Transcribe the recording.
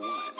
one.